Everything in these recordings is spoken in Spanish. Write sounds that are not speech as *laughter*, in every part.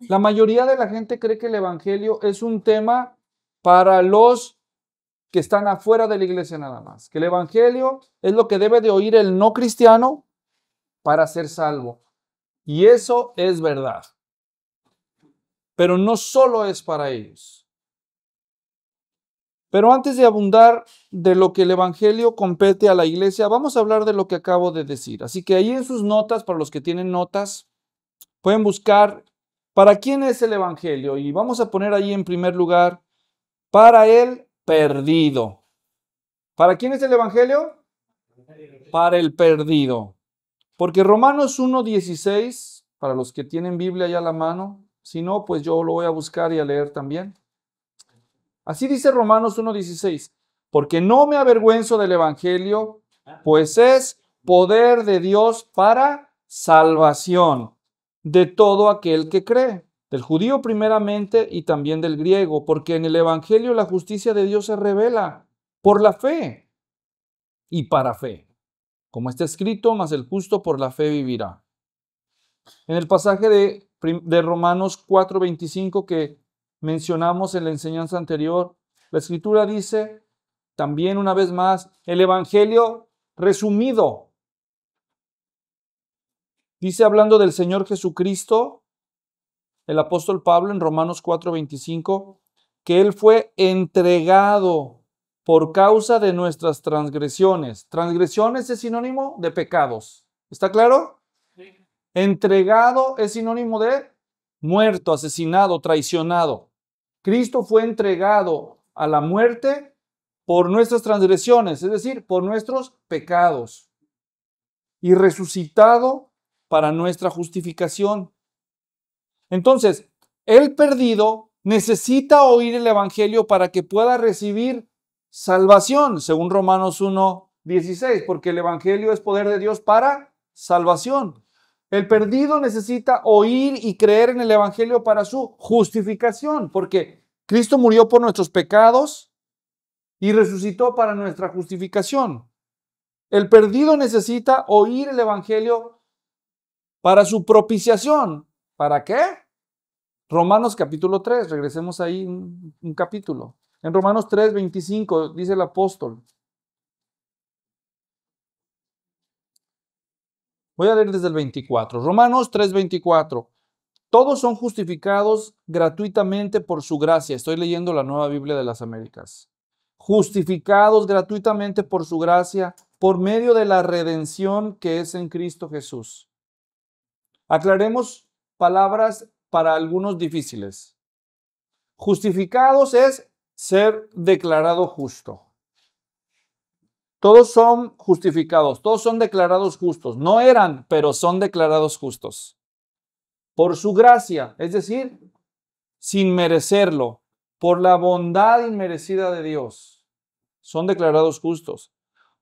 La mayoría de la gente cree que el Evangelio es un tema para los que están afuera de la iglesia nada más. Que el Evangelio es lo que debe de oír el no cristiano para ser salvo. Y eso es verdad. Pero no solo es para ellos. Pero antes de abundar de lo que el Evangelio compete a la iglesia, vamos a hablar de lo que acabo de decir. Así que ahí en sus notas, para los que tienen notas, pueden buscar para quién es el Evangelio. Y vamos a poner ahí en primer lugar, para el perdido. ¿Para quién es el Evangelio? Para el perdido. Porque Romanos 1.16, para los que tienen Biblia ya a la mano, si no, pues yo lo voy a buscar y a leer también. Así dice Romanos 1.16, porque no me avergüenzo del Evangelio, pues es poder de Dios para salvación de todo aquel que cree, del judío primeramente y también del griego, porque en el Evangelio la justicia de Dios se revela por la fe y para fe. Como está escrito, mas el justo por la fe vivirá. En el pasaje de, de Romanos 4:25 que mencionamos en la enseñanza anterior, la escritura dice también una vez más, el Evangelio resumido. Dice hablando del Señor Jesucristo, el apóstol Pablo en Romanos 4:25, que Él fue entregado por causa de nuestras transgresiones. Transgresiones es sinónimo de pecados. ¿Está claro? Entregado es sinónimo de muerto, asesinado, traicionado. Cristo fue entregado a la muerte por nuestras transgresiones, es decir, por nuestros pecados, y resucitado para nuestra justificación. Entonces, el perdido necesita oír el Evangelio para que pueda recibir salvación, según Romanos 1, 16, porque el Evangelio es poder de Dios para salvación. El perdido necesita oír y creer en el Evangelio para su justificación, porque Cristo murió por nuestros pecados y resucitó para nuestra justificación. El perdido necesita oír el Evangelio para su propiciación. ¿Para qué? Romanos capítulo 3, regresemos ahí un, un capítulo. En Romanos 3, 25 dice el apóstol, Voy a leer desde el 24. Romanos 3:24. Todos son justificados gratuitamente por su gracia. Estoy leyendo la nueva Biblia de las Américas. Justificados gratuitamente por su gracia por medio de la redención que es en Cristo Jesús. Aclaremos palabras para algunos difíciles. Justificados es ser declarado justo. Todos son justificados, todos son declarados justos. No eran, pero son declarados justos. Por su gracia, es decir, sin merecerlo, por la bondad inmerecida de Dios, son declarados justos.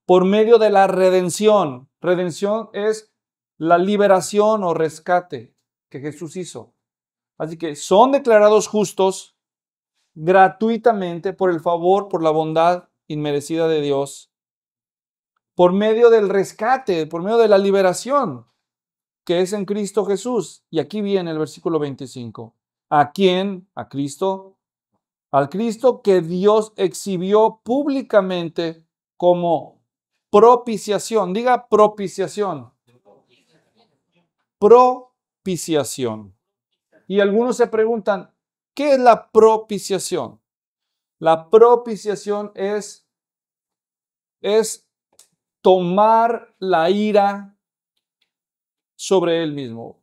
Por medio de la redención. Redención es la liberación o rescate que Jesús hizo. Así que son declarados justos gratuitamente por el favor, por la bondad inmerecida de Dios por medio del rescate, por medio de la liberación que es en Cristo Jesús. Y aquí viene el versículo 25. ¿A quién? A Cristo. Al Cristo que Dios exhibió públicamente como propiciación. Diga propiciación. Propiciación. Y algunos se preguntan, ¿qué es la propiciación? La propiciación es, es tomar la ira sobre él mismo.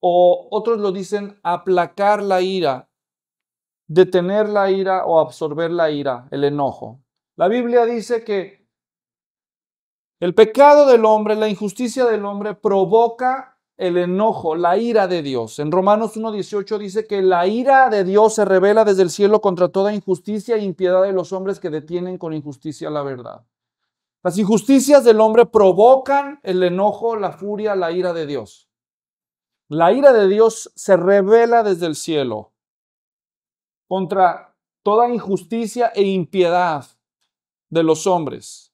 O otros lo dicen aplacar la ira, detener la ira o absorber la ira, el enojo. La Biblia dice que el pecado del hombre, la injusticia del hombre provoca el enojo, la ira de Dios. En Romanos 1.18 dice que la ira de Dios se revela desde el cielo contra toda injusticia e impiedad de los hombres que detienen con injusticia la verdad. Las injusticias del hombre provocan el enojo, la furia, la ira de Dios. La ira de Dios se revela desde el cielo contra toda injusticia e impiedad de los hombres.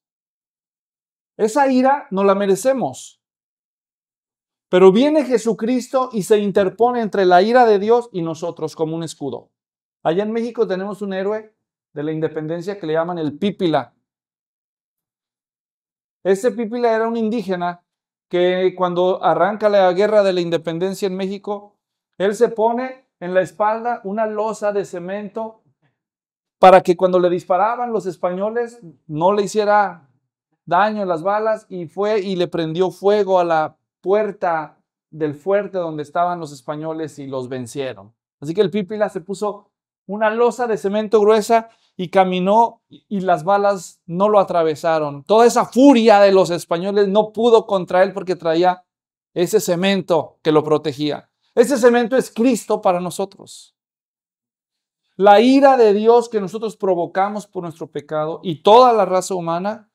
Esa ira no la merecemos. Pero viene Jesucristo y se interpone entre la ira de Dios y nosotros como un escudo. Allá en México tenemos un héroe de la independencia que le llaman el Pípila. Ese Pípila era un indígena que cuando arranca la guerra de la independencia en México, él se pone en la espalda una losa de cemento para que cuando le disparaban los españoles no le hiciera daño las balas y fue y le prendió fuego a la puerta del fuerte donde estaban los españoles y los vencieron. Así que el Pípila se puso una losa de cemento gruesa y caminó y las balas no lo atravesaron. Toda esa furia de los españoles no pudo contra él porque traía ese cemento que lo protegía. Ese cemento es Cristo para nosotros. La ira de Dios que nosotros provocamos por nuestro pecado y toda la raza humana,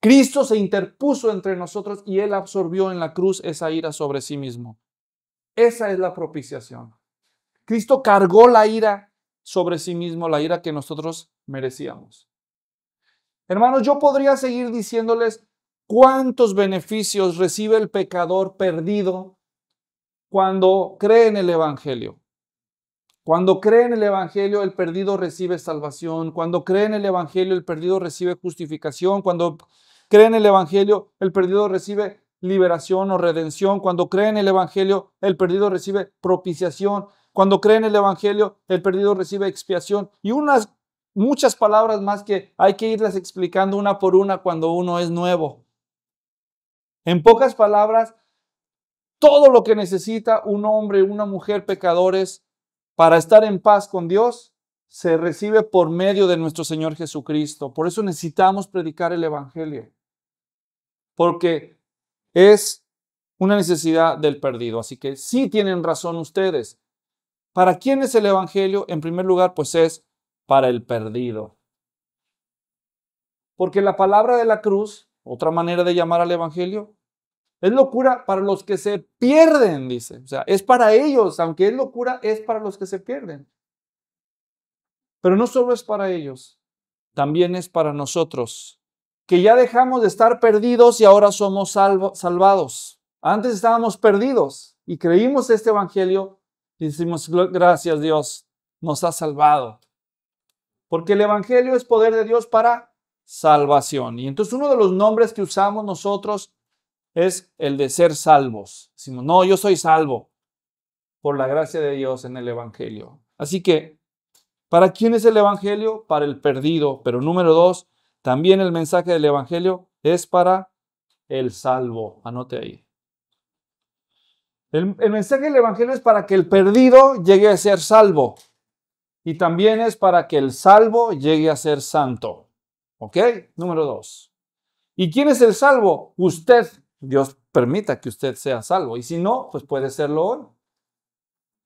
Cristo se interpuso entre nosotros y Él absorbió en la cruz esa ira sobre sí mismo. Esa es la propiciación. Cristo cargó la ira sobre sí mismo, la ira que nosotros merecíamos. Hermanos, yo podría seguir diciéndoles cuántos beneficios recibe el pecador perdido cuando cree en el Evangelio. Cuando cree en el Evangelio, el perdido recibe salvación. Cuando cree en el Evangelio, el perdido recibe justificación. Cuando cree en el Evangelio, el perdido recibe liberación o redención. Cuando cree en el Evangelio, el perdido recibe propiciación. Cuando cree en el Evangelio, el perdido recibe expiación. Y unas muchas palabras más que hay que irlas explicando una por una cuando uno es nuevo. En pocas palabras, todo lo que necesita un hombre, una mujer pecadores para estar en paz con Dios se recibe por medio de nuestro Señor Jesucristo. Por eso necesitamos predicar el Evangelio. Porque es una necesidad del perdido. Así que sí tienen razón ustedes. ¿Para quién es el Evangelio? En primer lugar, pues es para el perdido. Porque la palabra de la cruz, otra manera de llamar al Evangelio, es locura para los que se pierden, dice. O sea, es para ellos, aunque es locura, es para los que se pierden. Pero no solo es para ellos, también es para nosotros, que ya dejamos de estar perdidos y ahora somos salvados. Antes estábamos perdidos y creímos este Evangelio y decimos, gracias Dios, nos ha salvado. Porque el Evangelio es poder de Dios para salvación. Y entonces uno de los nombres que usamos nosotros es el de ser salvos. Decimos, no, yo soy salvo por la gracia de Dios en el Evangelio. Así que, ¿para quién es el Evangelio? Para el perdido. Pero número dos, también el mensaje del Evangelio es para el salvo. Anote ahí. El, el, mensaje del Evangelio es para que el perdido llegue a ser salvo. Y también es para que el salvo llegue a ser santo. ¿Ok? Número dos. ¿Y quién es el salvo? Usted Dios permita que usted sea salvo. Y si no, pues puede serlo hoy.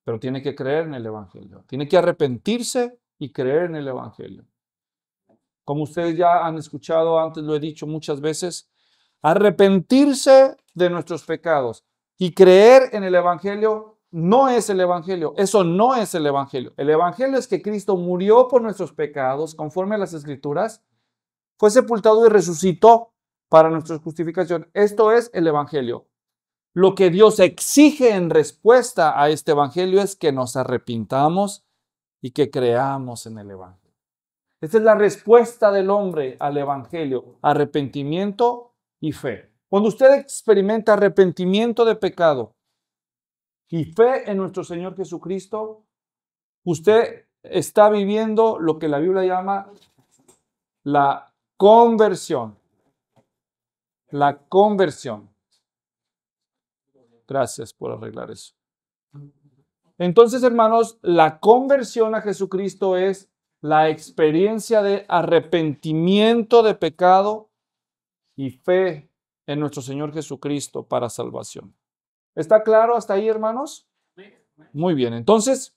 Pero tiene que creer en el Evangelio. Tiene que arrepentirse y creer en el Evangelio. Como ustedes ya han escuchado, antes lo he dicho muchas veces, arrepentirse de nuestros pecados y creer en el Evangelio no es el Evangelio. Eso no es el Evangelio. El Evangelio es que Cristo murió por nuestros pecados, conforme a las Escrituras, fue sepultado y resucitó para nuestra justificación. Esto es el Evangelio. Lo que Dios exige en respuesta a este Evangelio es que nos arrepintamos y que creamos en el Evangelio. Esta es la respuesta del hombre al Evangelio, arrepentimiento y fe. Cuando usted experimenta arrepentimiento de pecado y fe en nuestro Señor Jesucristo, usted está viviendo lo que la Biblia llama la conversión la conversión. Gracias por arreglar eso. Entonces, hermanos, la conversión a Jesucristo es la experiencia de arrepentimiento de pecado y fe en nuestro Señor Jesucristo para salvación. ¿Está claro hasta ahí, hermanos? Muy bien, entonces,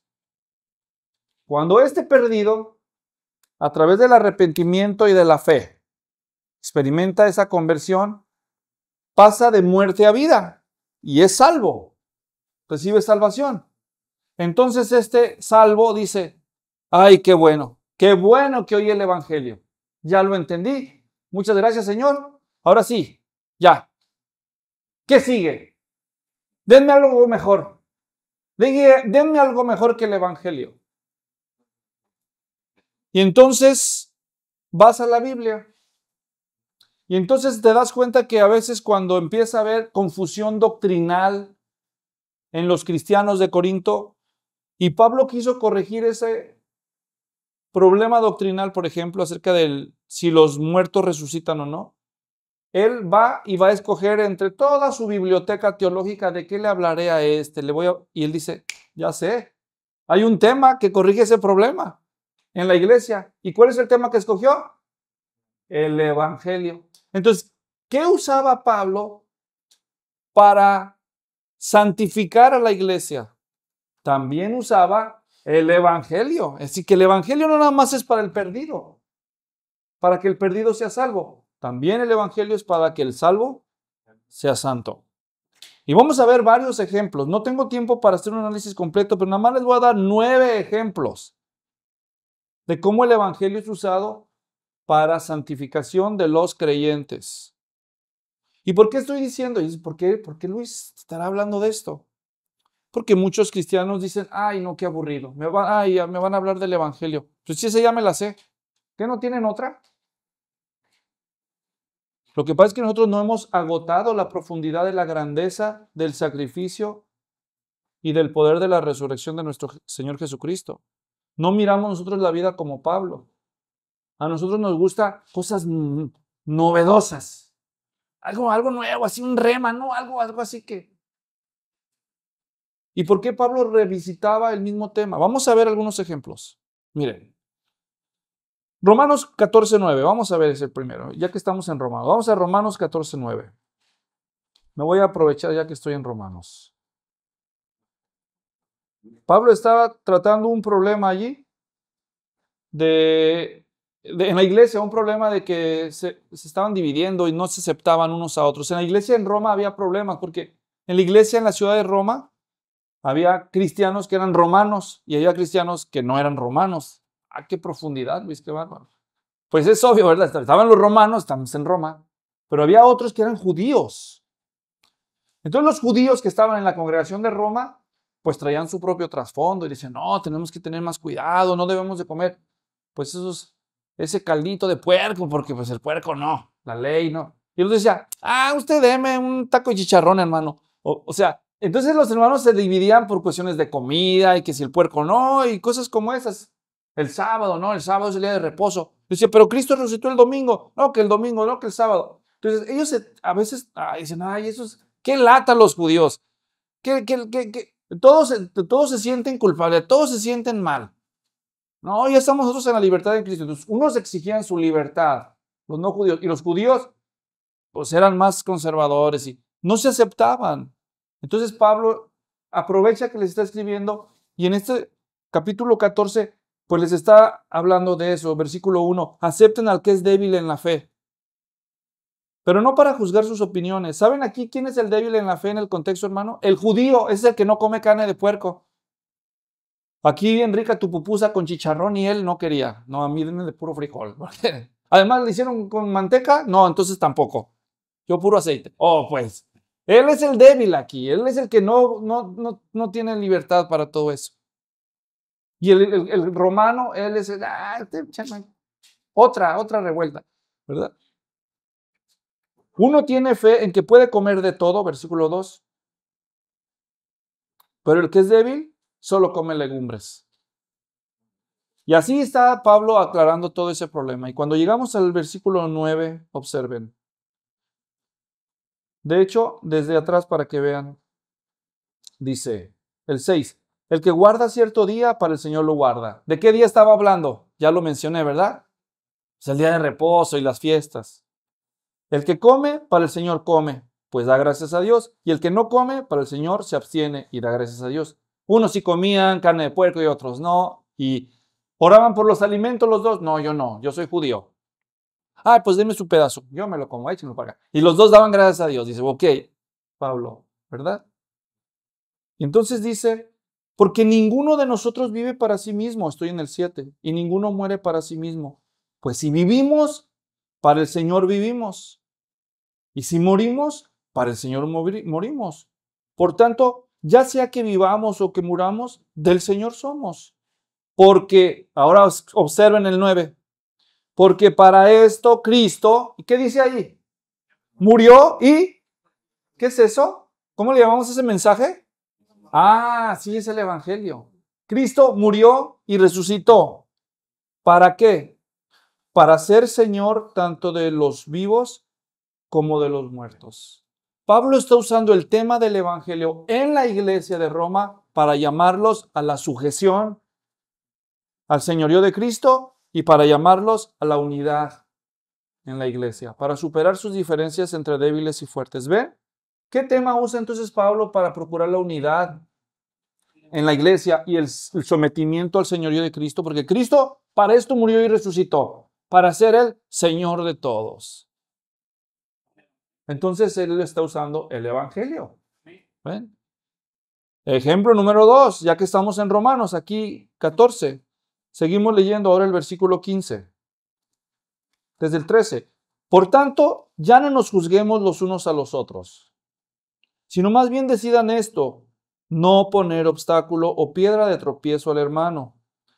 cuando este perdido, a través del arrepentimiento y de la fe, experimenta esa conversión, pasa de muerte a vida y es salvo, recibe salvación. Entonces este salvo dice, ay, qué bueno, qué bueno que oí el Evangelio. Ya lo entendí. Muchas gracias, Señor. Ahora sí, ya. ¿Qué sigue? denme algo mejor. Denme algo mejor que el Evangelio. Y entonces vas a la Biblia. Y entonces te das cuenta que a veces cuando empieza a haber confusión doctrinal en los cristianos de Corinto, y Pablo quiso corregir ese problema doctrinal, por ejemplo, acerca de si los muertos resucitan o no, él va y va a escoger entre toda su biblioteca teológica de qué le hablaré a este. Le voy. Y él dice, ya sé, hay un tema que corrige ese problema en la iglesia. ¿Y cuál es el tema que escogió? El Evangelio. Entonces, ¿qué usaba Pablo para santificar a la iglesia? También usaba el Evangelio. Decir, que el Evangelio no nada más es para el perdido, para que el perdido sea salvo. También el Evangelio es para que el salvo sea santo. Y vamos a ver varios ejemplos. No tengo tiempo para hacer un análisis completo, pero nada más les voy a dar nueve ejemplos de cómo el Evangelio es usado para santificación de los creyentes. ¿Y por qué estoy diciendo? ¿por qué, ¿Por qué Luis estará hablando de esto? Porque muchos cristianos dicen, ay, no, qué aburrido, me, ay, me van a hablar del Evangelio. Pues si esa ya me la sé. ¿Qué no tienen otra? Lo que pasa es que nosotros no hemos agotado la profundidad de la grandeza del sacrificio y del poder de la resurrección de nuestro Señor Jesucristo. No miramos nosotros la vida como Pablo. A nosotros nos gusta cosas novedosas. Algo, algo nuevo, así un rema, ¿no? Algo, algo así que... ¿Y por qué Pablo revisitaba el mismo tema? Vamos a ver algunos ejemplos. Miren, Romanos 14.9, vamos a ver ese primero, ya que estamos en Romanos. Vamos a Romanos 14.9. Me voy a aprovechar ya que estoy en Romanos. Pablo estaba tratando un problema allí de, en la iglesia, un problema de que se, se estaban dividiendo y no se aceptaban unos a otros. En la iglesia en Roma había problemas porque en la iglesia en la ciudad de Roma había cristianos que eran romanos y había cristianos que no eran romanos. ¿A qué profundidad, Luis? Qué bárbaro. Pues es obvio, ¿verdad? Estaban los romanos, estamos en Roma, pero había otros que eran judíos. Entonces los judíos que estaban en la congregación de Roma, pues traían su propio trasfondo y decían, no, tenemos que tener más cuidado, no debemos de comer, pues esos, ese caldito de puerco, porque pues el puerco no, la ley no. Y él decía, ah, usted deme un taco de chicharrón, hermano. O, o sea, entonces los hermanos se dividían por cuestiones de comida y que si el puerco no y cosas como esas. El sábado, no, el sábado es el día de reposo. Dice, pero Cristo resucitó el domingo. No, que el domingo, no, que el sábado. Entonces, ellos a veces dicen, ay, eso es, qué lata los judíos. Todos, todos se sienten culpables, todos se sienten mal. No, ya estamos nosotros en la libertad de Cristo. Entonces, unos exigían su libertad, los no judíos, y los judíos, pues eran más conservadores y no se aceptaban. Entonces, Pablo aprovecha que les está escribiendo y en este capítulo 14 pues les está hablando de eso. Versículo 1. Acepten al que es débil en la fe. Pero no para juzgar sus opiniones. ¿Saben aquí quién es el débil en la fe en el contexto, hermano? El judío es el que no come carne de puerco. Aquí Enrica tu pupusa con chicharrón y él no quería. No, a mí denme de puro frijol. *laughs* Además, ¿le hicieron con manteca? No, entonces tampoco. Yo puro aceite. Oh, pues. Él es el débil aquí. Él es el que no, no, no, no tiene libertad para todo eso. Y el, romano, él es, ah, este otra, otra revuelta, ¿verdad? Uno tiene fe en que puede comer de todo, versículo 2, pero el que es débil solo come legumbres. Y así está Pablo aclarando todo ese problema. Y cuando llegamos al versículo 9, observen. De hecho, desde atrás para que vean, dice el 6, el que guarda cierto día, para el Señor lo guarda. ¿De qué día estaba hablando? Ya lo mencioné, ¿verdad? Es el día de reposo y las fiestas. El que come, para el Señor come, pues da gracias a Dios. Y el que no come, para el Señor se abstiene y da gracias a Dios. Unos sí comían carne de puerco y otros no. Y oraban por los alimentos los dos. No, yo no, yo soy judío. Ah, pues deme su pedazo. Yo me lo como, échenlo para acá. Y los dos daban gracias a Dios. Dice, ok, Pablo, ¿verdad? Y entonces dice, porque ninguno de nosotros vive para sí mismo, estoy en el 7, y ninguno muere para sí mismo. Pues si vivimos, para el Señor vivimos. Y si morimos, para el Señor morimos. Por tanto, ya sea que vivamos o que muramos, del Señor somos. Porque, ahora observen el 9, porque para esto Cristo, ¿y qué dice ahí? Murió y, ¿qué es eso? ¿Cómo le llamamos ese mensaje? Ah, sí, es el Evangelio. Cristo murió y resucitó. ¿Para qué? Para ser Señor tanto de los vivos como de los muertos. Pablo está usando el tema del Evangelio en la iglesia de Roma para llamarlos a la sujeción al señorío de Cristo y para llamarlos a la unidad en la iglesia, para superar sus diferencias entre débiles y fuertes. ¿Ven? ¿Qué tema usa entonces Pablo para procurar la unidad en la iglesia y el, sometimiento al señorío de Cristo? Porque Cristo para esto murió y resucitó, para ser el Señor de todos. Entonces él está usando el Evangelio. ¿Ven? Ejemplo número dos, ya que estamos en Romanos, aquí 14. Seguimos leyendo ahora el versículo 15. Desde el 13. Por tanto, ya no nos juzguemos los unos a los otros, sino más bien decidan esto, no poner obstáculo o piedra de tropiezo al hermano.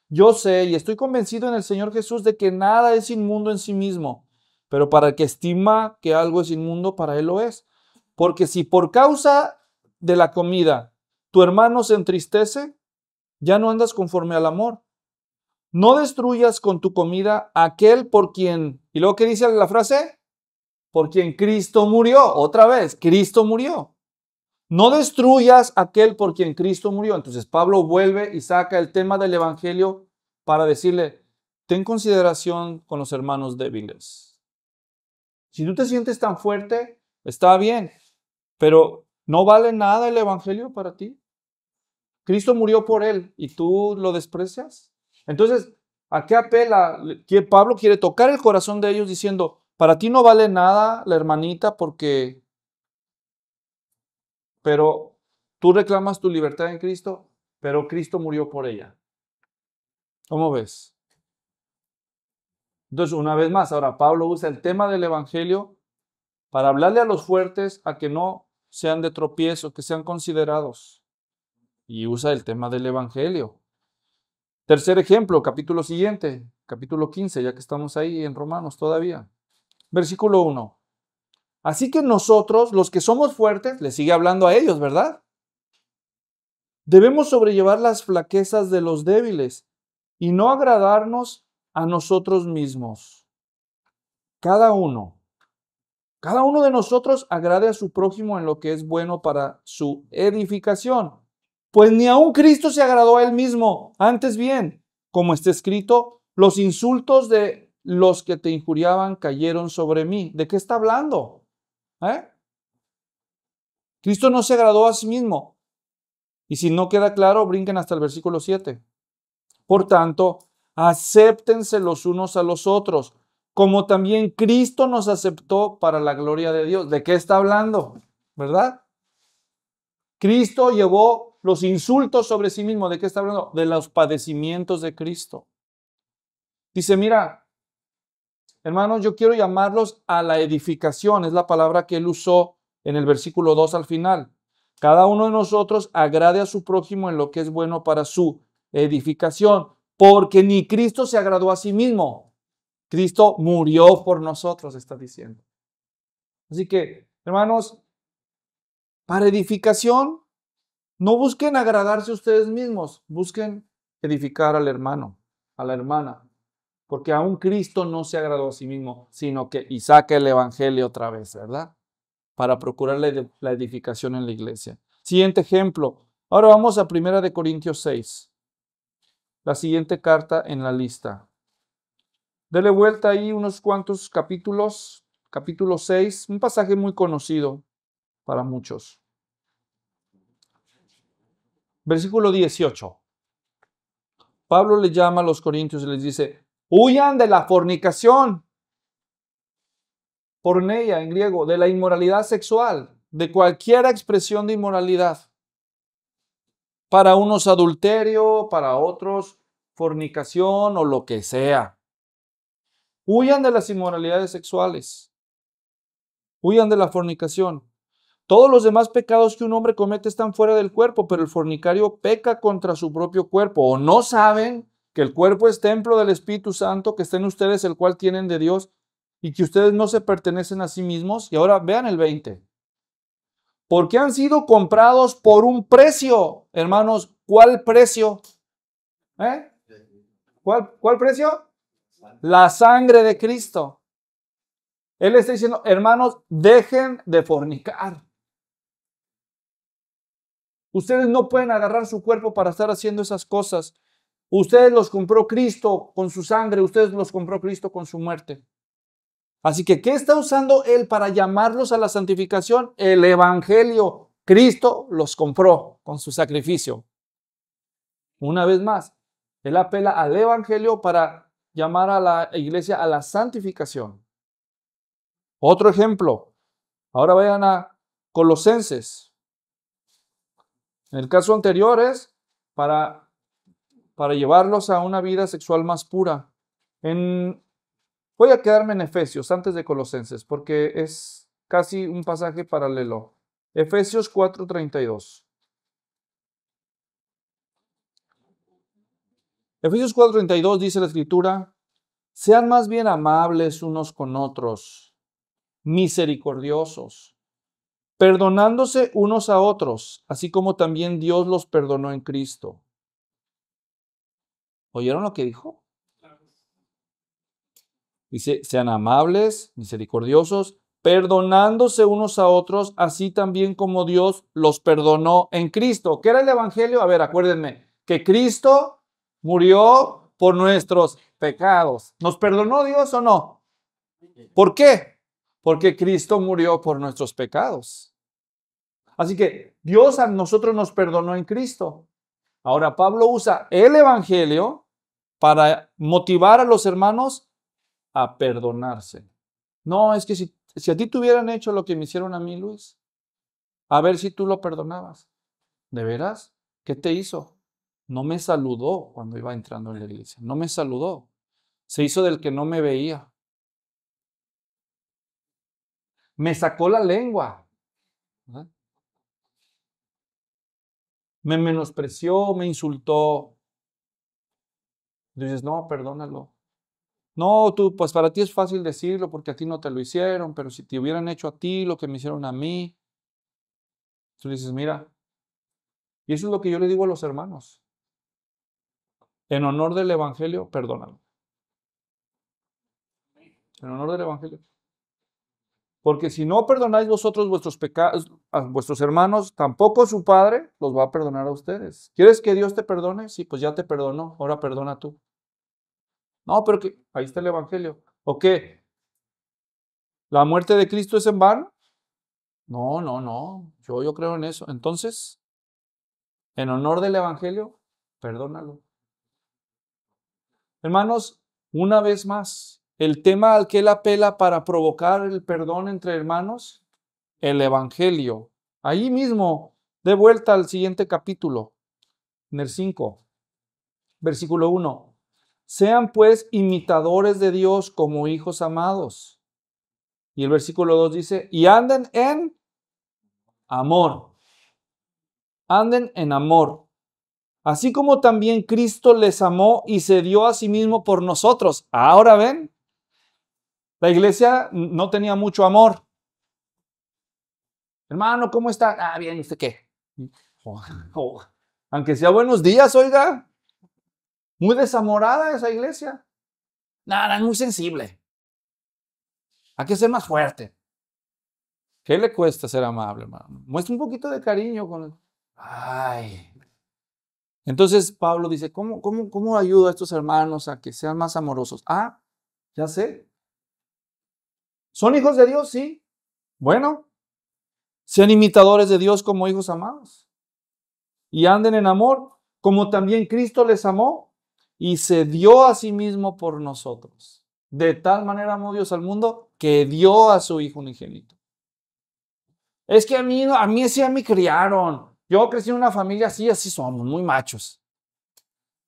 Yo sé y estoy convencido en el Señor Jesús de que nada es inmundo en sí mismo pero para el que estima que algo es inmundo, para él lo es. Porque si por causa de la comida tu hermano se entristece, ya no andas conforme al amor. No destruyas con tu comida aquel por quien, y luego ¿qué dice la frase? Por quien Cristo murió. Otra vez, Cristo murió. No destruyas aquel por quien Cristo murió. Entonces Pablo vuelve y saca el tema del Evangelio para decirle, ten consideración con los hermanos débiles. Si tú te sientes tan fuerte, está bien, pero ¿no vale nada el Evangelio para ti? Cristo murió por él y tú lo desprecias. Entonces, ¿a qué apela? Que Pablo quiere tocar el corazón de ellos diciendo, para ti no vale nada la hermanita porque, pero tú reclamas tu libertad en Cristo, pero Cristo murió por ella. ¿Cómo ves? Entonces, una vez más, ahora Pablo usa el tema del Evangelio para hablarle a los fuertes a que no sean de tropiezo, que sean considerados. Y usa el tema del Evangelio. Tercer ejemplo, capítulo siguiente, capítulo 15, ya que estamos ahí en Romanos todavía. Versículo 1. Así que nosotros, los que somos fuertes, le sigue hablando a ellos, ¿verdad? Debemos sobrellevar las flaquezas de los débiles y no agradarnos a nosotros mismos. Cada uno, cada uno de nosotros agrade a su prójimo en lo que es bueno para su edificación. Pues ni aun Cristo se agradó a él mismo. Antes bien, como está escrito, los insultos de los que te injuriaban cayeron sobre mí. ¿De qué está hablando? ¿Eh? Cristo no se agradó a sí mismo. Y si no queda claro, brinquen hasta el versículo 7. Por tanto, acéptense los unos a los otros, como también Cristo nos aceptó para la gloria de Dios. ¿De qué está hablando? ¿Verdad? Cristo llevó los insultos sobre sí mismo. ¿De qué está hablando? De los padecimientos de Cristo. Dice, mira, hermanos, yo quiero llamarlos a la edificación. Es la palabra que él usó en el versículo 2 al final. Cada uno de nosotros agrade a su prójimo en lo que es bueno para su edificación porque ni Cristo se agradó a sí mismo. Cristo murió por nosotros, está diciendo. Así que, hermanos, para edificación, no busquen agradarse ustedes mismos, busquen edificar al hermano, a la hermana, porque aún Cristo no se agradó a sí mismo, sino que y saca el Evangelio otra vez, ¿verdad? Para procurar la edificación en la iglesia. Siguiente ejemplo. Ahora vamos a Primera de Corintios 6 la siguiente carta en la lista. Dele vuelta ahí unos cuantos capítulos, capítulo 6, un pasaje muy conocido para muchos. Versículo 18. Pablo le llama a los corintios y les dice, huyan de la fornicación, porneia en griego, de la inmoralidad sexual, de cualquier expresión de inmoralidad. Para unos adulterio, para otros fornicación o lo que sea. Huyan de las inmoralidades sexuales. Huyan de la fornicación. Todos los demás pecados que un hombre comete están fuera del cuerpo, pero el fornicario peca contra su propio cuerpo. ¿O no saben que el cuerpo es templo del Espíritu Santo que está en ustedes, el cual tienen de Dios, y que ustedes no se pertenecen a sí mismos? Y ahora vean el 20. Porque han sido comprados por un precio. Hermanos, ¿cuál precio? ¿Eh? ¿Cuál, ¿Cuál precio? La sangre de Cristo. Él está diciendo, hermanos, dejen de fornicar. Ustedes no pueden agarrar su cuerpo para estar haciendo esas cosas. Ustedes los compró Cristo con su sangre, ustedes los compró Cristo con su muerte. Así que, ¿qué está usando Él para llamarlos a la santificación? El Evangelio. Cristo los compró con su sacrificio. Una vez más, Él apela al Evangelio para llamar a la iglesia a la santificación. Otro ejemplo. Ahora vayan a Colosenses. En el caso anterior es para, para llevarlos a una vida sexual más pura. Voy a quedarme en Efesios antes de Colosenses porque es casi un pasaje paralelo. Efesios 4:32. Efesios 4:32 dice la escritura, sean más bien amables unos con otros, misericordiosos perdonándose unos a otros, así como también Dios los perdonó en Cristo. ¿Oyeron lo que dijo? Dice, sean amables, misericordiosos, perdonándose unos a otros, así también como Dios los perdonó en Cristo. ¿Qué era el Evangelio? A ver, acuérdenme, que Cristo murió por nuestros pecados. ¿Nos perdonó Dios o no? ¿Por qué? Porque Cristo murió por nuestros pecados. Así que Dios a nosotros nos perdonó en Cristo. Ahora Pablo usa el Evangelio para motivar a los hermanos a perdonarse. No, es que si, si a ti te hubieran hecho lo que me hicieron a mí, Luis, a ver si tú lo perdonabas. ¿De veras? ¿Qué te hizo? No me saludó cuando iba entrando en la iglesia. No me saludó. Se hizo del que no me veía. Me sacó la lengua. Me menospreció, me insultó. Dices, no, perdónalo. No, tú, pues para ti es fácil decirlo porque a ti no te lo hicieron, pero si te hubieran hecho a ti lo que me hicieron a mí, tú dices, mira, y eso es lo que yo le digo a los hermanos. En honor del Evangelio, perdónalo. En honor del Evangelio. Porque si no perdonáis vosotros vuestros pecados a vuestros hermanos, tampoco su Padre los va a perdonar a ustedes. ¿Quieres que Dios te perdone? Sí, pues ya te perdonó, ahora perdona tú. No, pero que ahí está el Evangelio. ¿O qué? ¿La muerte de Cristo es en vano? No, no, no. Yo, yo creo en eso. Entonces, en honor del Evangelio, perdónalo. Hermanos, una vez más, el tema al que él apela para provocar el perdón entre hermanos, el Evangelio. Ahí mismo, de vuelta al siguiente capítulo, en el 5, versículo 1. Sean pues imitadores de Dios como hijos amados. Y el versículo 2 dice, y anden en amor. Anden en amor. Así como también Cristo les amó y se dio a sí mismo por nosotros. Ahora ven, la iglesia no tenía mucho amor. Hermano, ¿cómo está? Ah, bien, ¿y usted qué? *laughs* Aunque sea buenos días, oiga. Muy desamorada esa iglesia. Nada, es muy sensible. Hay que ser más fuerte. ¿Qué le cuesta ser amable, hermano? Muestra un poquito de cariño con Ay. Entonces Pablo dice, ¿cómo, cómo, cómo ayudo a estos hermanos a que sean más amorosos? Ah, ya sé, ¿Son hijos de Dios? Sí. Bueno, sean imitadores de Dios como hijos amados. Y anden en amor, como también Cristo les amó y se dio a sí mismo por nosotros. De tal manera amó Dios al mundo que dio a su Hijo unigénito. Es que a mí, a mí sí a mí criaron. Yo crecí en una familia así, así somos, muy machos.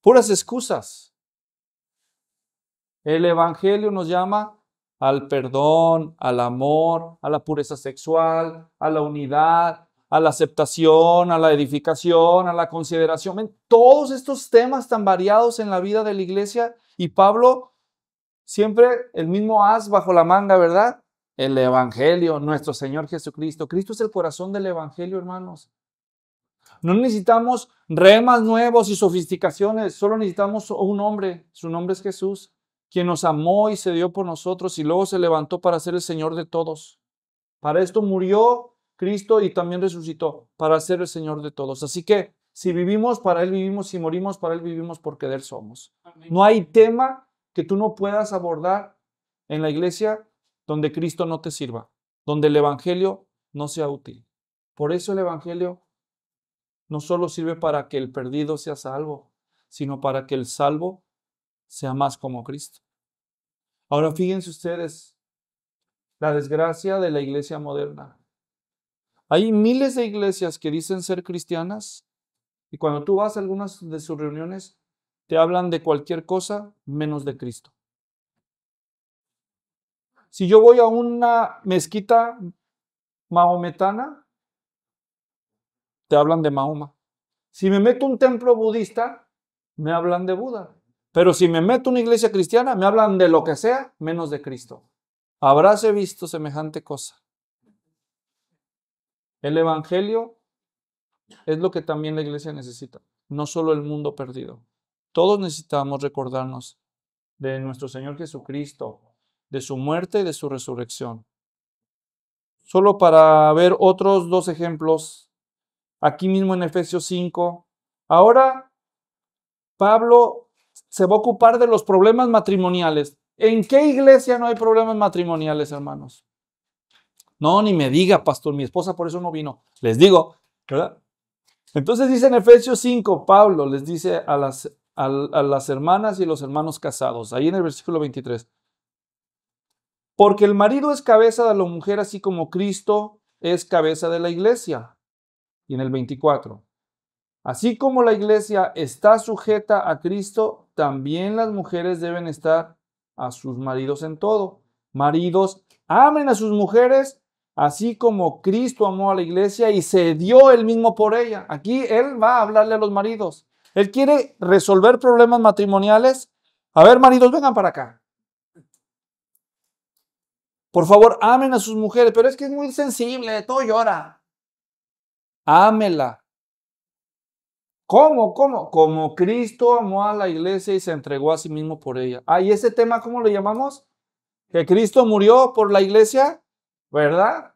Puras excusas. El Evangelio nos llama al perdón, al amor, a la pureza sexual, a la unidad, a la aceptación, a la edificación, a la consideración. Todos estos temas tan variados en la vida de la iglesia y Pablo siempre el mismo as bajo la manga, ¿verdad? El Evangelio, nuestro Señor Jesucristo. Cristo es el corazón del Evangelio, hermanos. No necesitamos remas nuevos y sofisticaciones, solo necesitamos un hombre, su nombre es Jesús, quien nos amó y se dio por nosotros y luego se levantó para ser el Señor de todos. Para esto murió Cristo y también resucitó, para ser el Señor de todos. Así que si vivimos, para Él vivimos, si morimos, para Él vivimos, porque de Él somos. No hay tema que tú no puedas abordar en la iglesia donde Cristo no te sirva, donde el Evangelio no sea útil. Por eso el Evangelio no solo sirve para que el perdido sea salvo, sino para que el salvo sea más como Cristo. Ahora fíjense ustedes la desgracia de la iglesia moderna. Hay miles de iglesias que dicen ser cristianas y cuando tú vas a algunas de sus reuniones te hablan de cualquier cosa menos de Cristo. Si yo voy a una mezquita mahometana, te hablan de Mahoma. Si me meto a un templo budista, me hablan de Buda. Pero si me meto a una iglesia cristiana, me hablan de lo que sea, menos de Cristo. Habráse visto semejante cosa. El Evangelio es lo que también la iglesia necesita, no solo el mundo perdido. Todos necesitamos recordarnos de nuestro Señor Jesucristo, de su muerte y de su resurrección. Solo para ver otros dos ejemplos aquí mismo en Efesios 5. Ahora, Pablo se va a ocupar de los problemas matrimoniales. ¿En qué iglesia no hay problemas matrimoniales, hermanos? No, ni me diga, pastor, mi esposa por eso no vino. Les digo, ¿verdad? Entonces dice en Efesios 5, Pablo les dice a las, a las hermanas y los hermanos casados, ahí en el versículo 23, porque el marido es cabeza de la mujer así como Cristo es cabeza de la iglesia y en el 24. Así como la iglesia está sujeta a Cristo, también las mujeres deben estar a sus maridos en todo. Maridos, amen a sus mujeres, así como Cristo amó a la iglesia y se dio él mismo por ella. Aquí él va a hablarle a los maridos. Él quiere resolver problemas matrimoniales. A ver, maridos, vengan para acá. Por favor, amen a sus mujeres, pero es que es muy sensible, todo llora ámela. ¿Cómo? ¿Cómo? Como Cristo amó a la iglesia y se entregó a sí mismo por ella. Ah, ¿y ese tema cómo lo llamamos? Que Cristo murió por la iglesia, ¿verdad?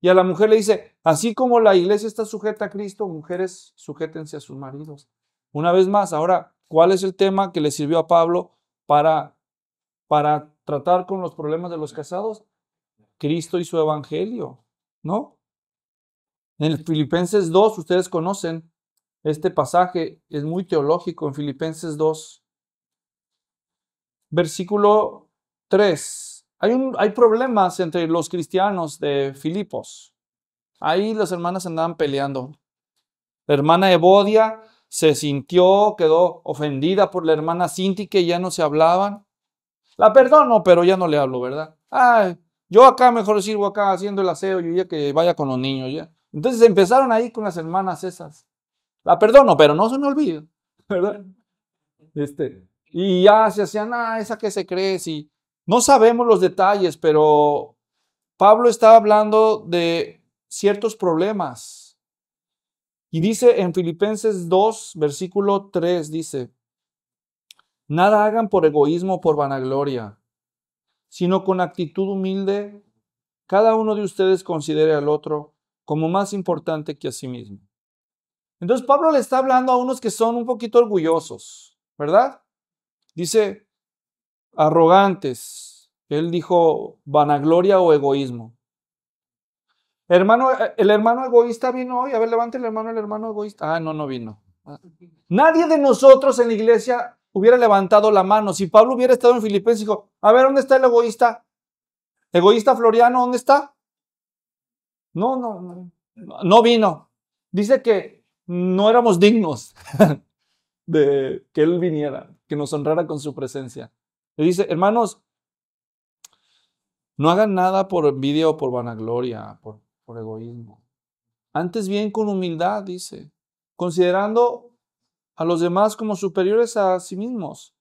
Y a la mujer le dice, así como la iglesia está sujeta a Cristo, mujeres, sujétense a sus maridos. Una vez más, ahora, ¿cuál es el tema que le sirvió a Pablo para, para tratar con los problemas de los casados? Cristo y su evangelio, ¿no? En Filipenses 2, ustedes conocen este pasaje, es muy teológico en Filipenses 2. Versículo 3. Hay, un, hay problemas entre los cristianos de Filipos. Ahí las hermanas andaban peleando. La hermana Evodia se sintió, quedó ofendida por la hermana Cinti que ya no se hablaban. La perdono, pero ya no le hablo, ¿verdad? Ay, yo acá mejor sirvo acá haciendo el aseo, yo ya que vaya con los niños, ya. Entonces empezaron ahí con las hermanas esas. La perdono, pero no se me olvide, ¿verdad? Este, y ya se hacían, ah, esa que se cree, sí. No sabemos los detalles, pero Pablo estaba hablando de ciertos problemas. Y dice en Filipenses 2, versículo 3, dice, nada hagan por egoísmo o por vanagloria, sino con actitud humilde, cada uno de ustedes considere al otro como más importante que a sí mismo. Entonces Pablo le está hablando a unos que son un poquito orgullosos, ¿verdad? Dice arrogantes. Él dijo vanagloria o egoísmo. Hermano, el hermano egoísta vino hoy. A ver, levante el hermano, el hermano egoísta. Ah, no, no vino. Nadie de nosotros en la iglesia hubiera levantado la mano. Si Pablo hubiera estado en Filipenses, dijo, a ver, ¿dónde está el egoísta? ¿Egoísta Floriano, dónde está? No, no, no, vino. Dice que no éramos dignos *laughs* de que Él viniera, que nos honrara con su presencia. Le dice, hermanos, No hagan nada por envidia o por vanagloria, por, por egoísmo. Antes bien con humildad, dice, considerando a los demás como superiores a sí mismos,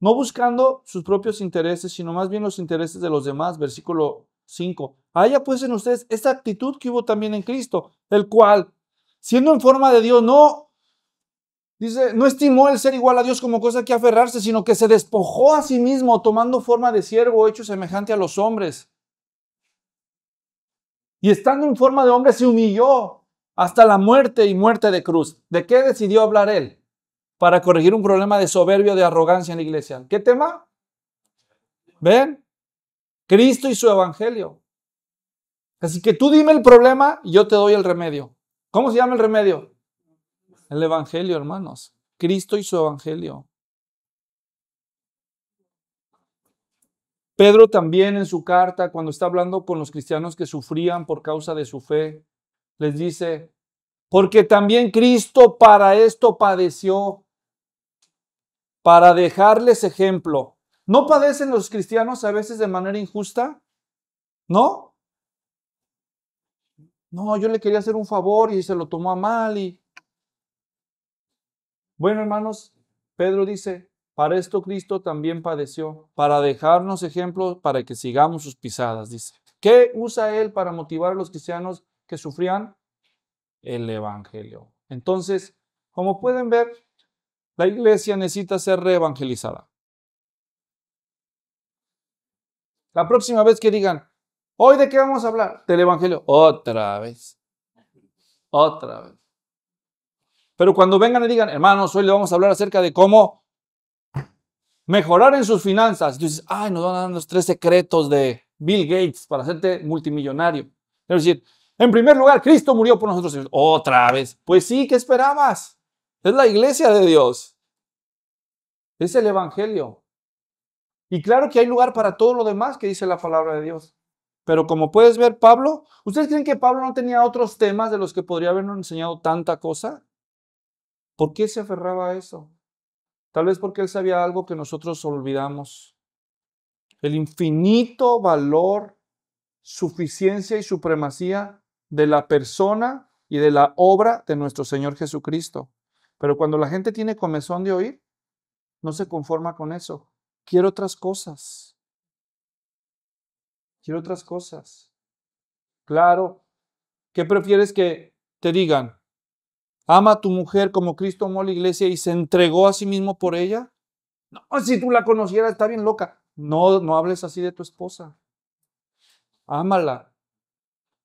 no buscando sus propios intereses, sino más bien los intereses de los demás. Versículo 5. Haya pues en ustedes esta actitud que hubo también en Cristo, el cual, siendo en forma de Dios, no, dice, no estimó el ser igual a Dios como cosa que aferrarse, sino que se despojó a sí mismo, tomando forma de siervo, hecho semejante a los hombres. Y estando en forma de hombre, se humilló hasta la muerte y muerte de cruz. ¿De qué decidió hablar él? Para corregir un problema de soberbia, de arrogancia en la iglesia. ¿Qué tema? ¿Ven? Cristo y su evangelio. Así que tú dime el problema y yo te doy el remedio. ¿Cómo se llama el remedio? El evangelio, hermanos. Cristo y su evangelio. Pedro también en su carta, cuando está hablando con los cristianos que sufrían por causa de su fe, les dice, porque también Cristo para esto padeció, para dejarles ejemplo ¿No padecen los cristianos a veces de manera injusta? ¿No? No, yo le quería hacer un favor y se lo tomó a mal y... Bueno, hermanos, Pedro dice, para esto Cristo también padeció, para dejarnos ejemplos para que sigamos sus pisadas, dice. ¿Qué usa él para motivar a los cristianos que sufrían? El Evangelio. Entonces, como pueden ver, la iglesia necesita ser reevangelizada. La próxima vez que digan, ¿hoy de qué vamos a hablar? Del Evangelio. Otra vez. Otra vez. Pero cuando vengan y digan, hermanos, hoy le vamos a hablar acerca de cómo mejorar en sus finanzas. Entonces, ay, nos van a dar los tres secretos de Bill Gates para hacerte multimillonario. Es decir, en primer lugar, Cristo murió por nosotros. Otra vez. Pues sí, ¿qué esperabas? Es la iglesia de Dios. Es el Evangelio. Y claro que hay lugar para todo lo demás que dice la palabra de Dios. Pero como puedes ver, Pablo, ¿ustedes creen que Pablo no tenía otros temas de los que podría habernos enseñado tanta cosa? ¿Por qué se aferraba a eso? Tal vez porque él sabía algo que nosotros olvidamos. El infinito valor, suficiencia y supremacía de la persona y de la obra de nuestro Señor Jesucristo. Pero cuando la gente tiene comezón de oír, no se conforma con eso. Quiero otras cosas. Quiero otras cosas. Claro. ¿Qué prefieres que te digan? Ama a tu mujer como Cristo amó la iglesia y se entregó a sí mismo por ella. No, si tú la conocieras, está bien loca. No, no hables así de tu esposa. Ámala.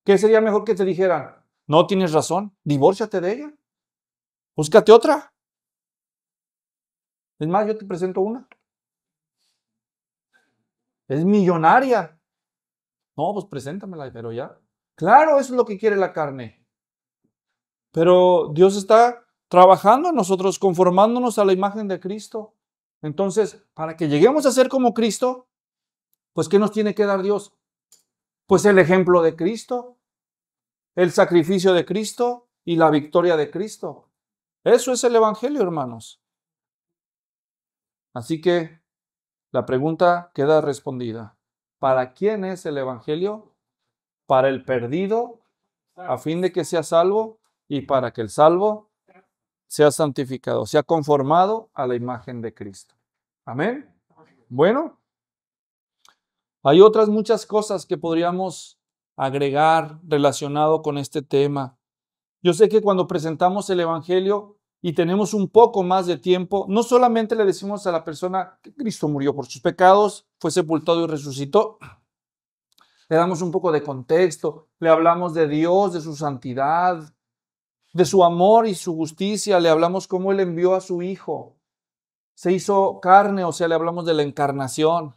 ¿Qué sería mejor que te dijeran? No tienes razón, divórciate de ella. Búscate otra. Es más, yo te presento una. Es millonaria. No, pues preséntamela, pero ya. Claro, eso es lo que quiere la carne. Pero Dios está trabajando en nosotros, conformándonos a la imagen de Cristo. Entonces, para que lleguemos a ser como Cristo, pues ¿qué nos tiene que dar Dios? Pues el ejemplo de Cristo, el sacrificio de Cristo y la victoria de Cristo. Eso es el Evangelio, hermanos. Así que la pregunta queda respondida. ¿Para quién es el Evangelio? Para el perdido, a fin de que sea salvo, y para que el salvo sea santificado, sea conformado a la imagen de Cristo. Amén. Bueno, hay otras muchas cosas que podríamos agregar relacionado con este tema. Yo sé que cuando presentamos el Evangelio y tenemos un poco más de tiempo, no solamente le decimos a la persona que Cristo murió por sus pecados, fue sepultado y resucitó, le damos un poco de contexto, le hablamos de Dios, de su santidad, de su amor y su justicia, le hablamos cómo Él envió a su Hijo, se hizo carne, o sea, le hablamos de la encarnación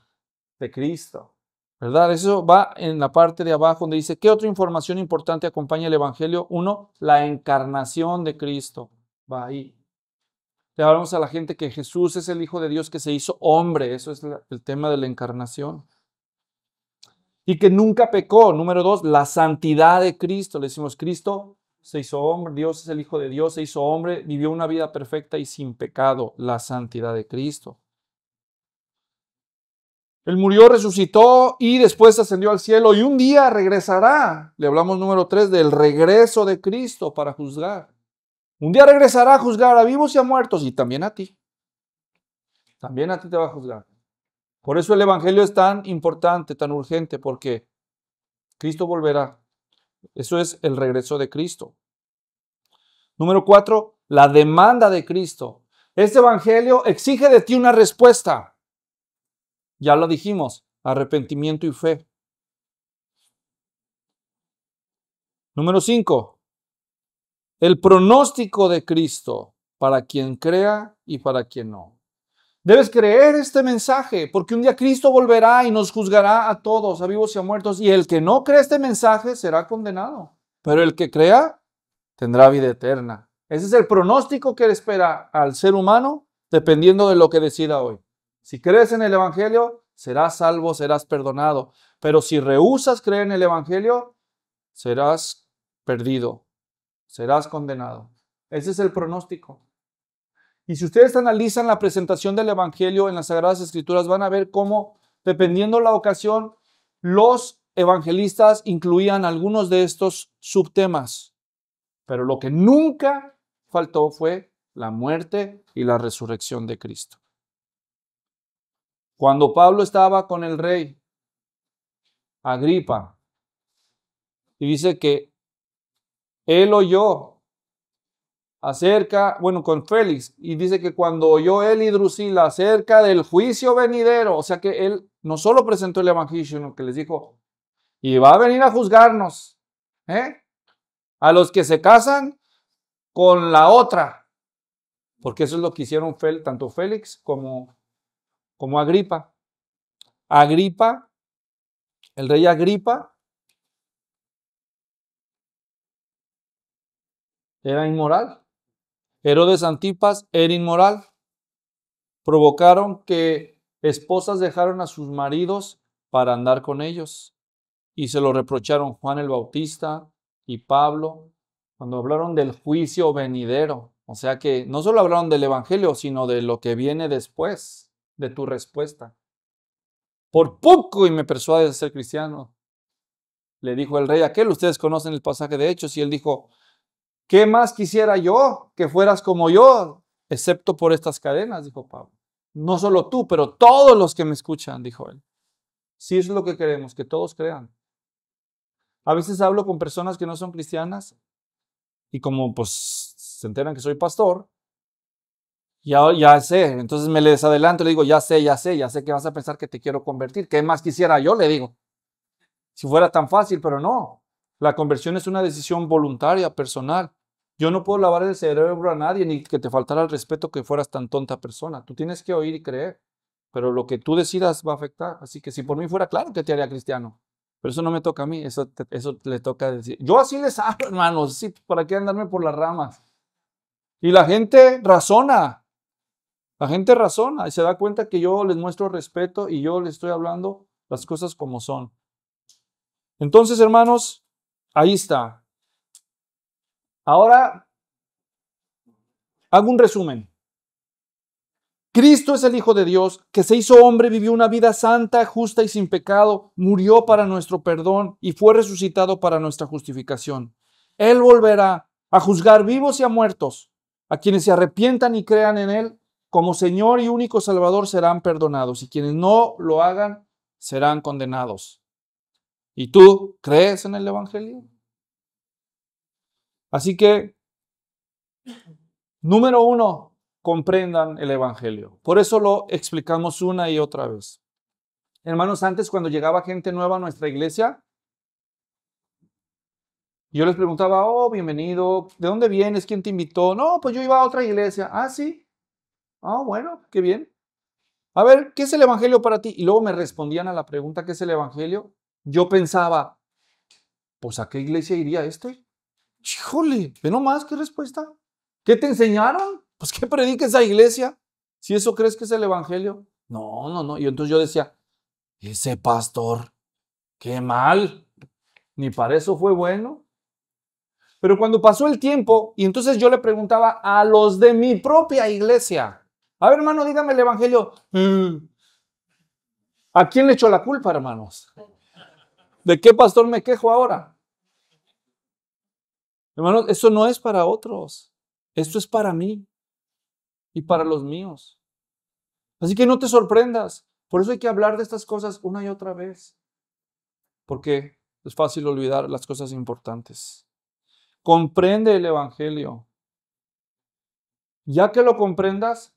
de Cristo. ¿Verdad? Eso va en la parte de abajo donde dice, ¿qué otra información importante acompaña el Evangelio? Uno, la encarnación de Cristo va ahí. Le hablamos a la gente que Jesús es el Hijo de Dios que se hizo hombre, eso es el tema de la encarnación. Y que nunca pecó. Número dos, la santidad de Cristo. Le decimos, Cristo se hizo hombre, Dios es el Hijo de Dios, se hizo hombre, vivió una vida perfecta y sin pecado, la santidad de Cristo. Él murió, resucitó y después ascendió al cielo y un día regresará. Le hablamos número 3 del regreso de Cristo para juzgar. Un día regresará a juzgar a vivos y a muertos y también a ti. También a ti te va a juzgar. Por eso el Evangelio es tan importante, tan urgente, porque Cristo volverá. Eso es el regreso de Cristo. Número cuatro, la demanda de Cristo. Este Evangelio exige de ti una respuesta. Ya lo dijimos, arrepentimiento y fe. Número 5. El pronóstico de Cristo para quien crea y para quien no. Debes creer este mensaje, porque un día Cristo volverá y nos juzgará a todos, a vivos y a muertos, y el que no cree este mensaje será condenado. Pero el que crea tendrá vida eterna. Ese es el pronóstico que espera al ser humano, dependiendo de lo que decida hoy. Si crees en el Evangelio, serás salvo, serás perdonado. Pero si rehusas creer en el Evangelio, serás perdido, serás condenado. Ese es el pronóstico. Y si ustedes analizan la presentación del Evangelio en las Sagradas Escrituras, van a ver cómo, dependiendo la ocasión, los evangelistas incluían algunos de estos subtemas. Pero lo que nunca faltó fue la muerte y la resurrección de Cristo. Cuando Pablo estaba con el rey Agripa, y dice que él oyó acerca, bueno, con Félix, y dice que cuando oyó él y Drusila acerca del juicio venidero, o sea que él no solo presentó el evangelio, sino que les dijo, y va a venir a juzgarnos, ¿eh? A los que se casan con la otra, porque eso es lo que hicieron tanto Félix como como Agripa. Agripa, el rey Agripa, era inmoral. Herodes Antipas era inmoral. Provocaron que esposas dejaron a sus maridos para andar con ellos. Y se lo reprocharon Juan el Bautista y Pablo cuando hablaron del juicio venidero. O sea que no solo hablaron del Evangelio, sino de lo que viene después de tu respuesta. Por poco y me persuades a ser cristiano. Le dijo el rey aquel, ustedes conocen el pasaje de Hechos, y él dijo, ¿qué más quisiera yo que fueras como yo, excepto por estas cadenas? Dijo Pablo. No solo tú, pero todos los que me escuchan, dijo él. Sí es lo que queremos, que todos crean. A veces hablo con personas que no son cristianas y como pues se enteran que soy pastor, ya, ya sé, entonces me les adelanto le digo, ya sé, ya sé, ya sé que vas a pensar que te quiero convertir. ¿Qué más quisiera yo? Le digo. Si fuera tan fácil, pero no. La conversión es una decisión voluntaria, personal. Yo no puedo lavar el cerebro a nadie ni que te faltara el respeto que fueras tan tonta persona. Tú tienes que oír y creer, pero lo que tú decidas va a afectar. Así que si por mí fuera claro que te haría cristiano, pero eso no me toca a mí, eso, eso le toca decir. Yo así les hablo, *laughs* hermanos, sí, ¿para qué andarme por las ramas? Y la gente razona. La gente razona y se da cuenta que yo les muestro respeto y yo les estoy hablando las cosas como son. Entonces, hermanos, ahí está. Ahora, hago un resumen. Cristo es el Hijo de Dios, que se hizo hombre, vivió una vida santa, justa y sin pecado, murió para nuestro perdón y fue resucitado para nuestra justificación. Él volverá a juzgar vivos y a muertos, a quienes se arrepientan y crean en Él como Señor y único Salvador serán perdonados y quienes no lo hagan serán condenados. ¿Y tú crees en el Evangelio? Así que, número uno, comprendan el Evangelio. Por eso lo explicamos una y otra vez. Hermanos, antes cuando llegaba gente nueva a nuestra iglesia, yo les preguntaba, oh, bienvenido, ¿de dónde vienes? ¿Quién te invitó? No, pues yo iba a otra iglesia. Ah, sí. Ah, bueno, qué bien. A ver, ¿qué es el Evangelio para ti? Y luego me respondían a la pregunta, ¿qué es el Evangelio? Yo pensaba, pues ¿a qué iglesia iría este? Híjole, ve nomás, ¿qué respuesta? ¿Qué te enseñaron? Pues ¿qué predica esa iglesia? Si eso crees que es el Evangelio. No, no, no. Y entonces yo decía, ese pastor, qué mal. Ni para eso fue bueno. Pero cuando pasó el tiempo, y entonces yo le preguntaba a los de mi propia iglesia, a ver, hermano, dígame el Evangelio. Mm. ¿A quién le echó la culpa, hermanos? ¿De qué pastor me quejo ahora? Hermanos, eso no es para otros. Esto es para mí y para los míos. Así que no te sorprendas. Por eso hay que hablar de estas cosas una y otra vez. Porque es fácil olvidar las cosas importantes. Comprende el Evangelio. Ya que lo comprendas,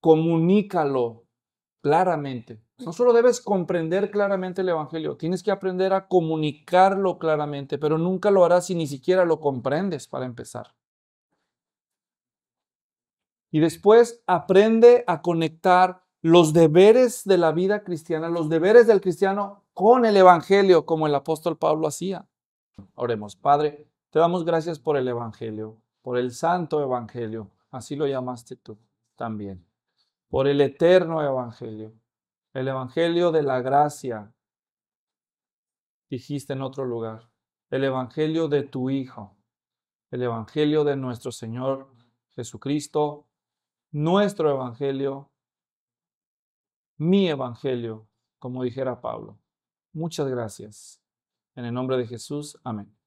comunícalo claramente. No solo debes comprender claramente el Evangelio, tienes que aprender a comunicarlo claramente, pero nunca lo harás si ni siquiera lo comprendes para empezar. Y después aprende a conectar los deberes de la vida cristiana, los deberes del cristiano con el Evangelio, como el apóstol Pablo hacía. Oremos, Padre, te damos gracias por el Evangelio, por el santo Evangelio, así lo llamaste tú también, por el eterno Evangelio, el Evangelio de la gracia, dijiste en otro lugar, el Evangelio de tu Hijo, el Evangelio de nuestro Señor Jesucristo, nuestro Evangelio, mi Evangelio, como dijera Pablo. Muchas gracias. En el nombre de Jesús, amén.